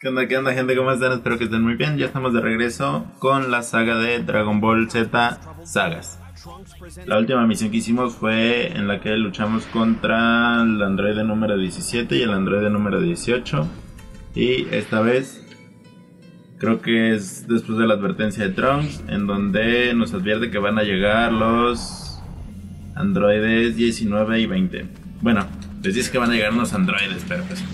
¿Qué onda, qué onda, gente? ¿Cómo están? Espero que estén muy bien. Ya estamos de regreso con la saga de Dragon Ball Z Sagas. La última misión que hicimos fue en la que luchamos contra el androide número 17 y el androide número 18. Y esta vez creo que es después de la advertencia de Trunks, en donde nos advierte que van a llegar los androides 19 y 20. Bueno, les dice que van a llegar unos androides, pero pues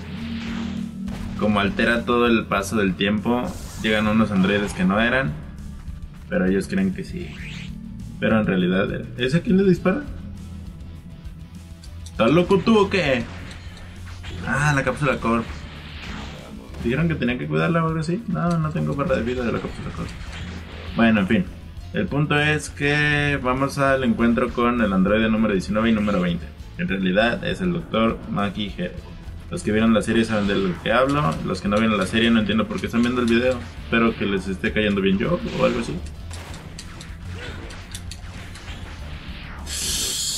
como altera todo el paso del tiempo, llegan unos androides que no eran, pero ellos creen que sí. Pero en realidad, ¿es a quién le dispara? ¿Estás loco tú o qué? Ah, la cápsula Corp. ¿Dijeron que tenía que cuidarla o algo así? No, no tengo barra de vida de la cápsula Corp. Bueno, en fin. El punto es que vamos al encuentro con el androide número 19 y número 20. En realidad es el doctor Maki Hero. Los que vieron la serie saben de lo que hablo. Los que no vieron la serie no entiendo por qué están viendo el video. Espero que les esté cayendo bien yo o algo así.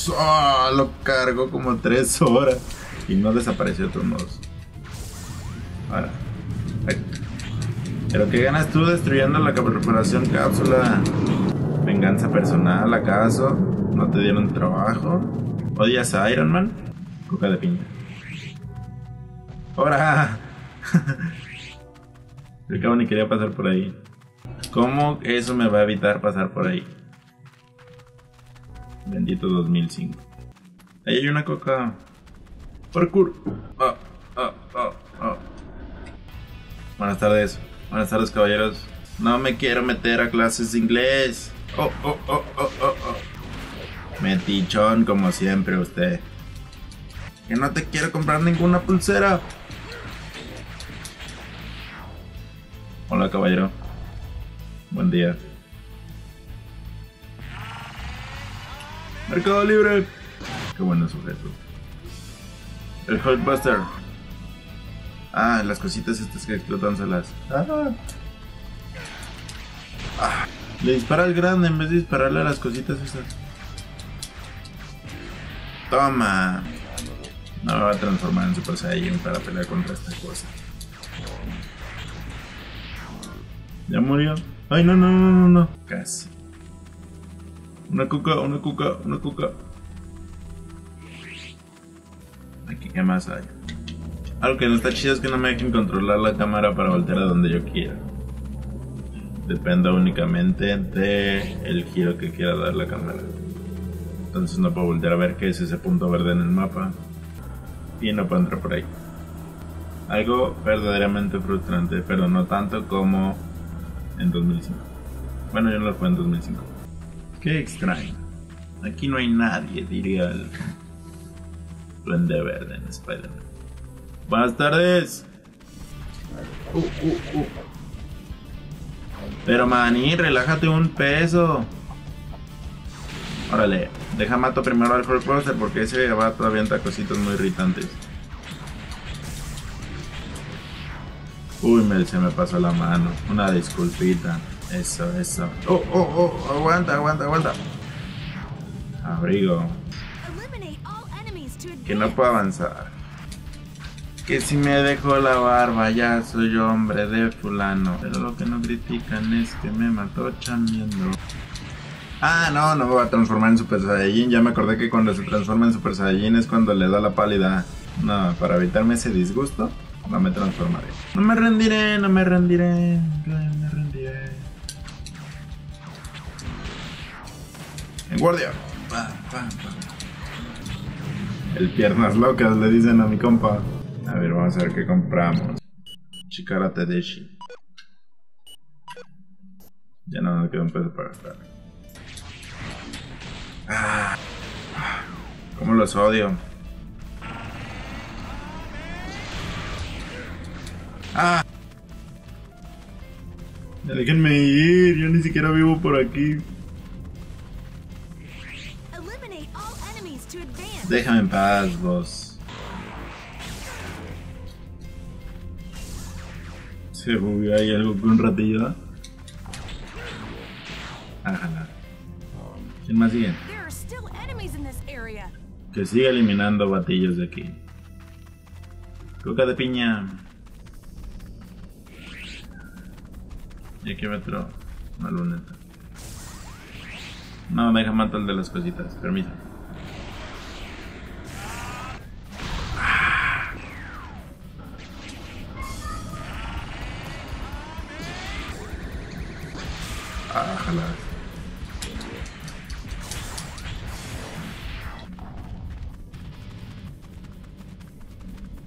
Oh, lo cargo como tres horas y no desapareció de todos modos. Ahora. Pero qué ganas tú destruyendo la corporación cápsula. Venganza personal, ¿acaso? ¿No te dieron trabajo? ¿Odias a Iron Man? Coca de piña. ¡Ahora! El cabo ni quería pasar por ahí. ¿Cómo eso me va a evitar pasar por ahí? Bendito 2005. Ahí hay una coca. Parkour. Oh, oh, oh, oh. Buenas tardes. Buenas tardes, caballeros. No me quiero meter a clases de inglés. Oh, oh, oh, oh, oh, oh. Metichón como siempre usted. Que no te quiero comprar ninguna pulsera. Hola, caballero. Buen día. Mercado Libre. Qué bueno sujeto. El Hulkbuster. Ah, las cositas estas que explotan solas. Ah. Ah. Le dispara al grande en vez de dispararle a las cositas esas. Toma. Me va a transformar en Super Saiyan para pelear contra esta cosa. ¿Ya murió? Ay, no, no, no, no, no. Casi. Una cuca, una cuca, una cuca. Aquí, ¿qué más hay? Algo que no está chido es que no me dejen controlar la cámara para voltear a donde yo quiera. Depende únicamente de el giro que quiera dar la cámara. Entonces no puedo voltear a ver qué es ese punto verde en el mapa. Y no puedo entrar por ahí. Algo verdaderamente frustrante, pero no tanto como en 2005. Bueno, yo no lo fue en 2005. Qué extraño. Aquí no hay nadie, diría el Duende Verde en Spider-Man. Buenas tardes. Uh, uh, uh. Pero maní, relájate un peso. Órale, deja mato primero al Poster porque ese vato avienta cositas muy irritantes. Uy, me, se me pasó la mano. Una disculpita. Eso, eso. Oh, oh, oh, aguanta, aguanta, aguanta. Abrigo. Que no puedo avanzar. Que si me dejo la barba, ya soy hombre de fulano. Pero lo que no critican es que me mató chambeando. Ah, no, no va a transformar en Super Saiyajin. Ya me acordé que cuando se transforma en Super Saiyajin es cuando le da la pálida. No, para evitarme ese disgusto, no me transformaré. No me rendiré, no me rendiré. No me rendiré. En guardia. El piernas locas le dicen a mi compa. A ver, vamos a ver qué compramos. Chikara Tedeshi. Ya no me queda un peso para gastar. Ah, ¿Cómo los odio? ¡Ah! Déjenme ir, yo ni siquiera vivo por aquí. Déjame en paz, vos. Se bugueó ahí algo con un ratillo. Ajá. ¿Quién más sigue? Que siga eliminando batillos de aquí. Coca de piña. Y aquí meto una luneta. No, deja matar de las cositas, permiso. Ah,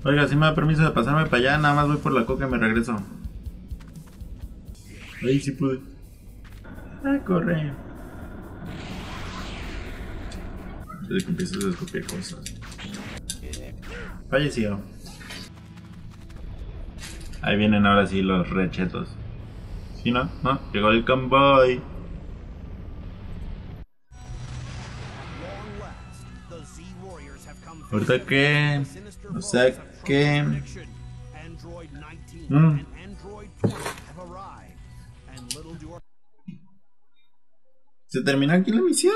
Oiga, si me da permiso de pasarme para allá, nada más voy por la coca y me regreso. Ahí sí pude. Ah, corre. Desde que empiezas a descubrir cosas. Falleció. Ahí vienen ahora sí los rechetos. ¿Sí no? ¿No? Llegó el convoy. Ahorita que... O sea Mm. ¿Se terminó aquí la misión?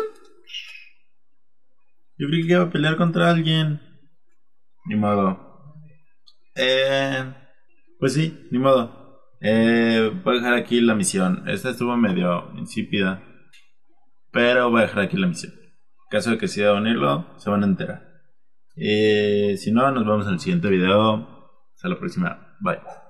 Yo creí que iba a pelear contra alguien. Ni modo. Eh, pues sí, ni modo. Eh, voy a dejar aquí la misión. Esta estuvo medio insípida. Pero voy a dejar aquí la misión. En caso de que decida unirlo, se van a enterar. Eh, si no, nos vemos en el siguiente video. Hasta la próxima. Bye.